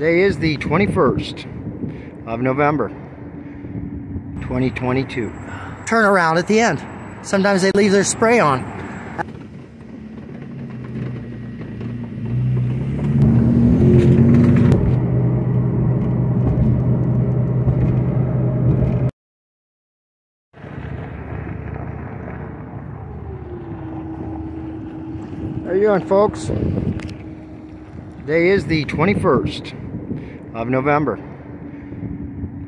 Today is the 21st of November, 2022. Turn around at the end. Sometimes they leave their spray on. How you doing, folks? Today is the 21st of November,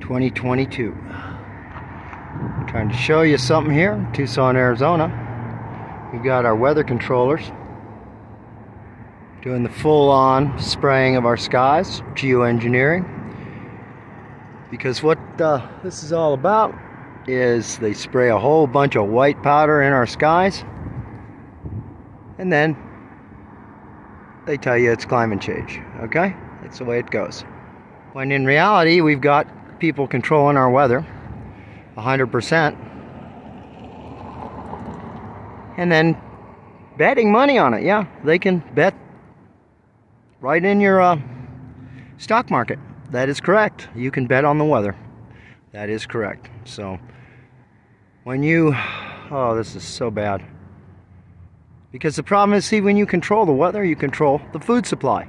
2022. I'm trying to show you something here Tucson, Arizona. We've got our weather controllers doing the full-on spraying of our skies, geoengineering. Because what uh, this is all about is they spray a whole bunch of white powder in our skies and then they tell you it's climate change. Okay? That's the way it goes. When in reality, we've got people controlling our weather 100% and then betting money on it. Yeah, they can bet right in your uh, stock market. That is correct. You can bet on the weather. That is correct. So when you, oh, this is so bad. Because the problem is, see, when you control the weather, you control the food supply.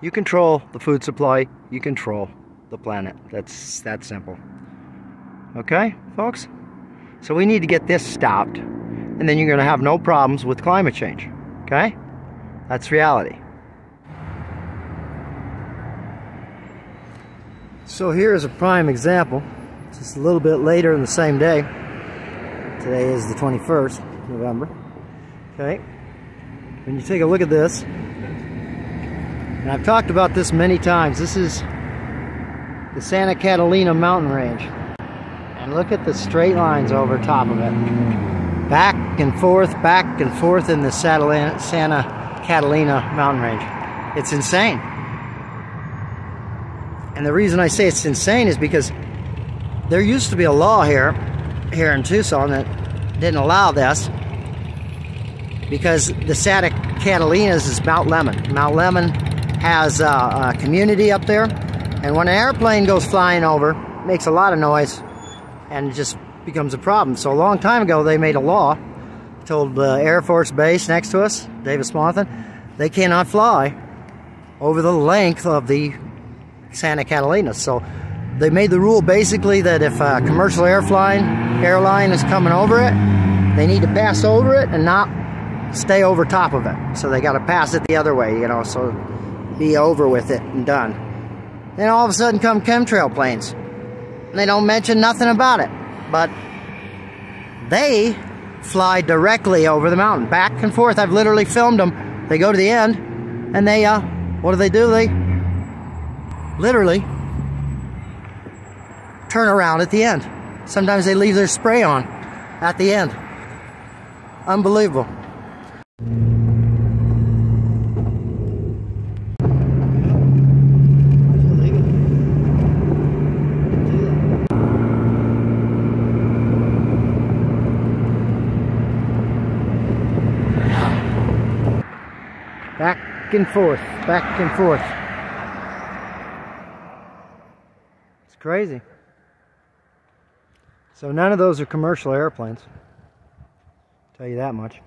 You control the food supply, you control the planet. That's that simple. Okay, folks? So we need to get this stopped, and then you're going to have no problems with climate change. Okay? That's reality. So here's a prime example. Just a little bit later in the same day. Today is the 21st November. Okay, when you take a look at this, and I've talked about this many times, this is the Santa Catalina mountain range. And look at the straight lines over top of it. Back and forth, back and forth in the Santa Catalina mountain range. It's insane. And the reason I say it's insane is because there used to be a law here, here in Tucson that didn't allow this because the Santa Catalinas is Mount Lemmon. Mount Lemmon has uh, a community up there, and when an airplane goes flying over, it makes a lot of noise, and it just becomes a problem. So a long time ago, they made a law, told the Air Force Base next to us, Davis-Monthan, they cannot fly over the length of the Santa Catalina. So they made the rule basically that if a commercial airline airline is coming over it, they need to pass over it and not stay over top of it. So they got to pass it the other way, you know, so be over with it and done. Then all of a sudden come chemtrail planes. And they don't mention nothing about it. But they fly directly over the mountain, back and forth. I've literally filmed them. They go to the end, and they, uh, what do they do? They literally turn around at the end. Sometimes they leave their spray on at the end. Unbelievable. Back and forth, back and forth. It's crazy. So none of those are commercial airplanes. Tell you that much.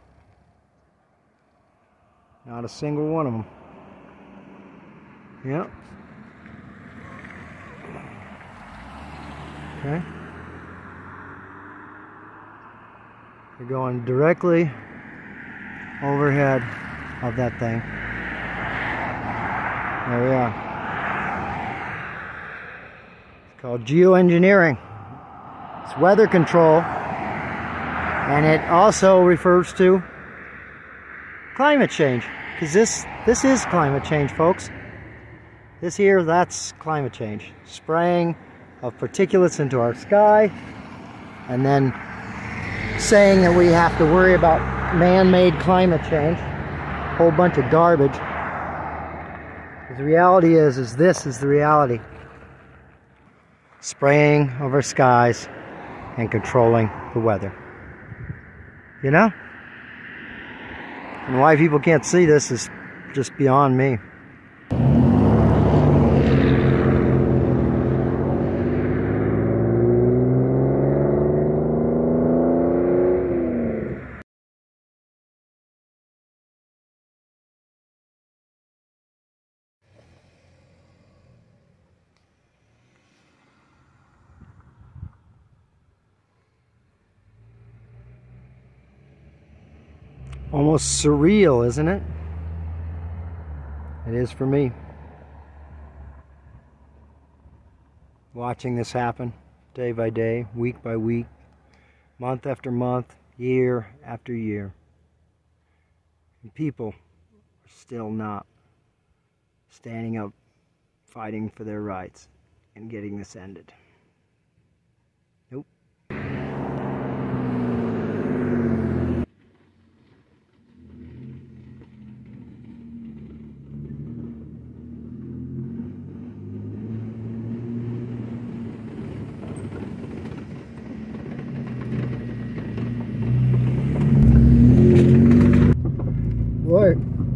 Not a single one of them. Yep. Okay. They're going directly overhead of that thing. There we are. It's called geoengineering. It's weather control. And it also refers to climate change. Because this, this is climate change, folks. This here, that's climate change. Spraying of particulates into our sky. And then saying that we have to worry about man-made climate change. Whole bunch of garbage. The reality is, is this is the reality. Spraying over skies and controlling the weather. You know? And why people can't see this is just beyond me. Almost surreal, isn't it? It is for me. Watching this happen day by day, week by week, month after month, year after year. And people are still not standing up, fighting for their rights, and getting this ended. Nope.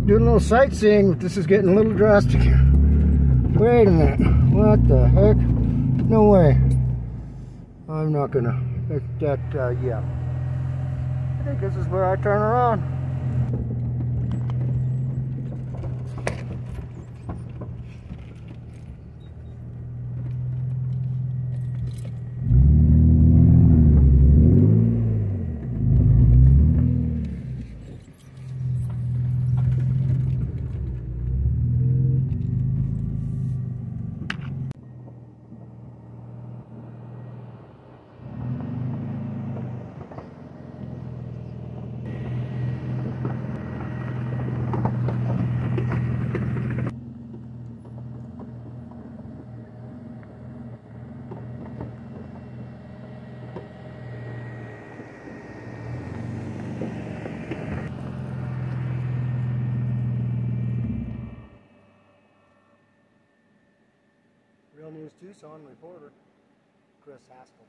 Doing a little sightseeing, but this is getting a little drastic. Wait a minute. What the heck? No way. I'm not gonna. That, that uh, yeah. I think this is where I turn around. Tucson reporter Chris Haskell.